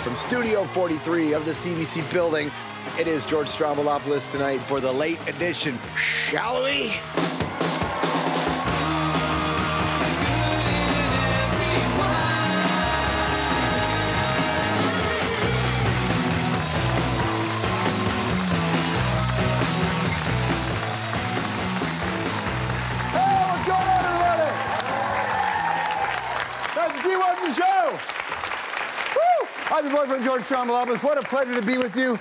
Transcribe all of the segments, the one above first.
from Studio 43 of the CBC building. It is George Stroumboulopoulos tonight for the late edition. Shall we? To see you watching the show. I'm boyfriend, George Stroumboulopoulos. What a pleasure to be with you.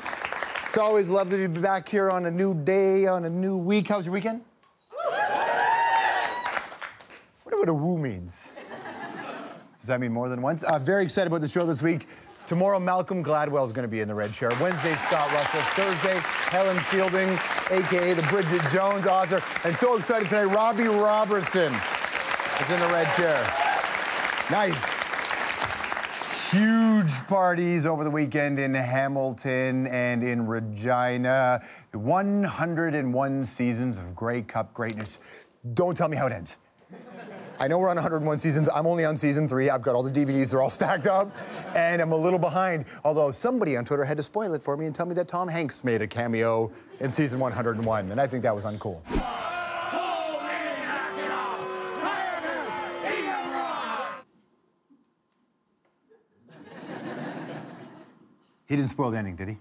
It's always lovely to be back here on a new day, on a new week. How's your weekend? What what a woo means. Does that mean more than once? Uh, very excited about the show this week. Tomorrow, Malcolm Gladwell is going to be in the red chair. Wednesday, Scott Russell. Thursday, Helen Fielding, aka the Bridget Jones author. And so excited tonight, Robbie Robertson is in the red chair. Nice. Huge parties over the weekend in Hamilton and in Regina. 101 seasons of Grey Cup greatness. Don't tell me how it ends. I know we're on 101 seasons. I'm only on season three. I've got all the DVDs. They're all stacked up. And I'm a little behind. Although somebody on Twitter had to spoil it for me and tell me that Tom Hanks made a cameo in season 101. And I think that was uncool. He didn't spoil the ending, did he?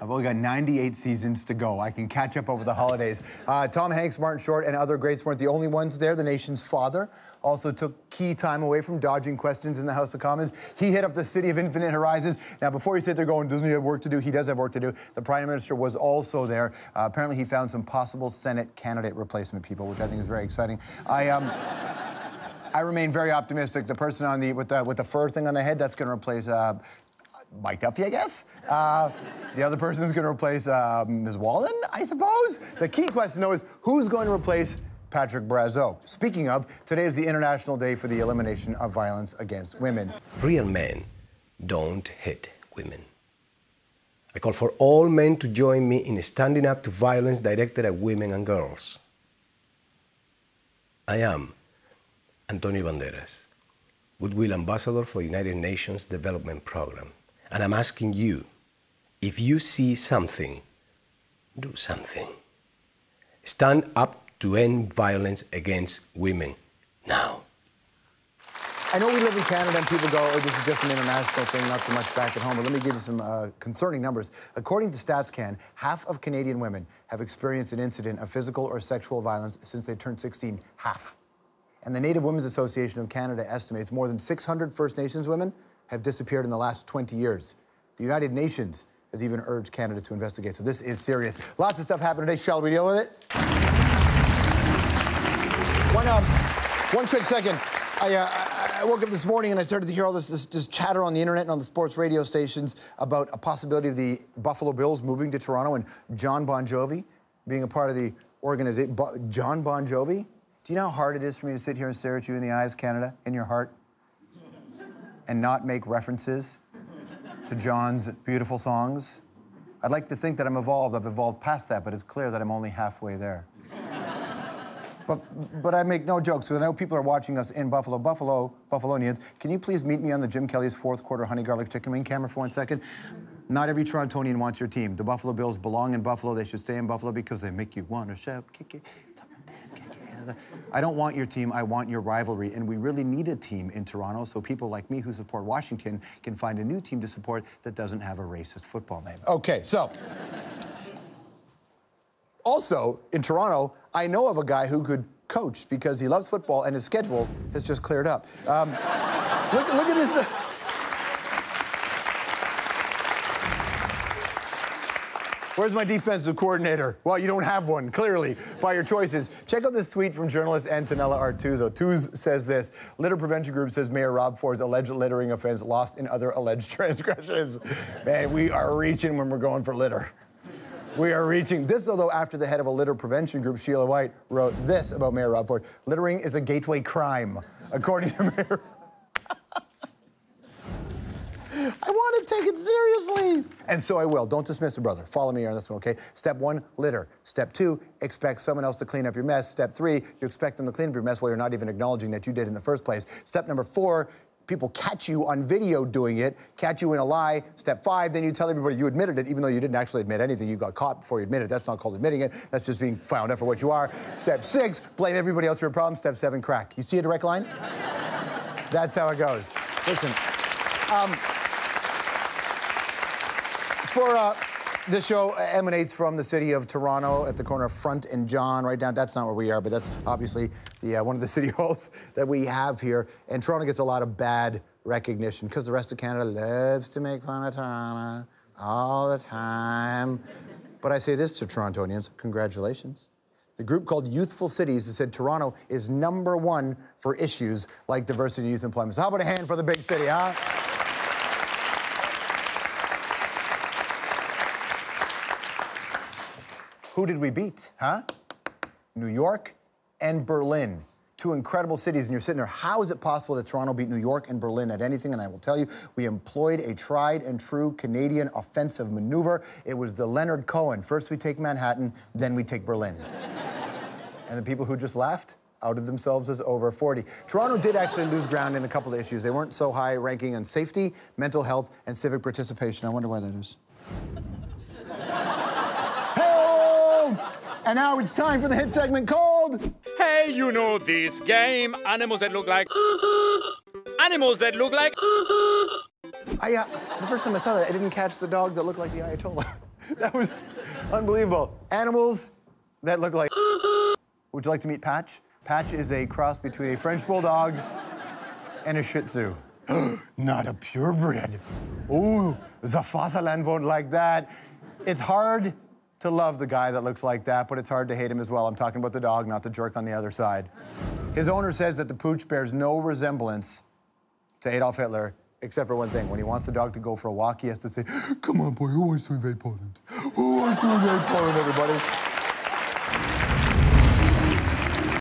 I've only got 98 seasons to go. I can catch up over the holidays. Uh, Tom Hanks, Martin Short, and other greats weren't the only ones there. The nation's father also took key time away from dodging questions in the House of Commons. He hit up the city of infinite horizons. Now, before you sit there going, doesn't he have work to do? He does have work to do. The Prime Minister was also there. Uh, apparently, he found some possible Senate candidate replacement people, which I think is very exciting. I, um, I remain very optimistic. The person on the with the with the fur thing on the head that's going to replace uh, Mike Duffy, I guess. Uh, the other person is going to replace uh, Ms. Wallin, I suppose. The key question, though, is who's going to replace Patrick Brazeau? Speaking of, today is the International Day for the Elimination of Violence Against Women. Real men don't hit women. I call for all men to join me in standing up to violence directed at women and girls. I am Antonio Banderas, Goodwill Ambassador for United Nations Development Program. And I'm asking you, if you see something, do something. Stand up to end violence against women now. I know we live in Canada and people go, oh, this is just an international thing, not so much back at home. But let me give you some uh, concerning numbers. According to StatsCan, half of Canadian women have experienced an incident of physical or sexual violence since they turned 16. Half. And the Native Women's Association of Canada estimates more than 600 First Nations women have disappeared in the last 20 years. The United Nations has even urged Canada to investigate. So this is serious. Lots of stuff happened today. Shall we deal with it? One, um, one quick second. I, uh, I- woke up this morning and I started to hear all this, this, this chatter on the internet and on the sports radio stations about a possibility of the Buffalo Bills moving to Toronto and Jon Bon Jovi being a part of the organization. Bo- Jon Bon Jovi? Do you know how hard it is for me to sit here and stare at you in the eyes, Canada, in your heart, and not make references to Jon's beautiful songs? I'd like to think that I'm evolved. I've evolved past that, but it's clear that I'm only halfway there. But, but I make no jokes. So I know people are watching us in Buffalo. Buffalo, Buffalonians, can you please meet me on the Jim Kelly's fourth quarter honey garlic chicken wing camera for one second? Not every Torontonian wants your team. The Buffalo Bills belong in Buffalo. They should stay in Buffalo because they make you want to shout, kick it. I don't want your team, I want your rivalry. And we really need a team in Toronto so people like me who support Washington can find a new team to support that doesn't have a racist football name. Okay, so. Also, in Toronto, I know of a guy who could coach because he loves football and his schedule has just cleared up. Um, look, look at this. uh, Where's my defensive coordinator? Well, you don't have one, clearly, by your choices. Check out this tweet from journalist Antonella Artuso. Tuz says this Litter Prevention Group says Mayor Rob Ford's alleged littering offense lost in other alleged transgressions. Man, we are reaching when we're going for litter. We are reaching. This, although, after the head of a litter prevention group, Sheila White, wrote this about Mayor Rob Ford littering is a gateway crime, according to Mayor. Take it seriously. And so I will. Don't dismiss it, brother. Follow me on this one, okay? Step one, litter. Step two, expect someone else to clean up your mess. Step three, you expect them to clean up your mess while you're not even acknowledging that you did in the first place. Step number four, people catch you on video doing it, catch you in a lie. Step five, then you tell everybody you admitted it, even though you didn't actually admit anything. You got caught before you admitted it. That's not called admitting it. That's just being found out for what you are. Step six, blame everybody else for your problem. Step seven, crack. You see a direct line? That's how it goes. Listen, um, for uh, this show emanates from the city of Toronto at the corner of Front and John, right down. That's not where we are, but that's obviously the uh, one of the city halls that we have here. And Toronto gets a lot of bad recognition because the rest of Canada loves to make fun of Toronto all the time. But I say this to Torontonians: congratulations. The group called Youthful Cities has said Toronto is number one for issues like diversity and youth employment. So how about a hand for the big city, huh? Who did we beat, huh? New York and Berlin. Two incredible cities, and you're sitting there. How is it possible that Toronto beat New York and Berlin at anything? And I will tell you, we employed a tried and true Canadian offensive maneuver. It was the Leonard Cohen. First we take Manhattan, then we take Berlin. and the people who just laughed outed themselves as over 40. Toronto did actually lose ground in a couple of issues. They weren't so high ranking on safety, mental health, and civic participation. I wonder why that is. And now it's time for the hit segment called Hey, you know this game? Animals that look like. Animals that look like. I, uh, the first time I saw that, I didn't catch the dog that looked like the Ayatollah. that was unbelievable. Animals that look like. Would you like to meet Patch? Patch is a cross between a French bulldog and a Shih Tzu. Not a purebred. Ooh, the Fatherland won't like that. It's hard to love the guy that looks like that, but it's hard to hate him as well. I'm talking about the dog, not the jerk on the other side. His owner says that the pooch bears no resemblance to Adolf Hitler, except for one thing. When he wants the dog to go for a walk, he has to say, Come on, boy, who wants to invade Poland? Who wants to invade Poland, everybody?